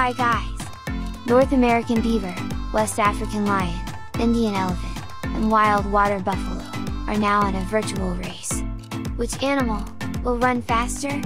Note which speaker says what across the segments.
Speaker 1: Hi guys! North American beaver, West African lion, Indian elephant, and wild water buffalo, are now in a virtual race. Which animal, will run faster?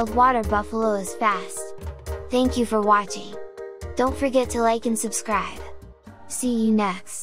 Speaker 1: Wild water buffalo is fast. Thank you for watching. Don't forget to like and subscribe. See you next.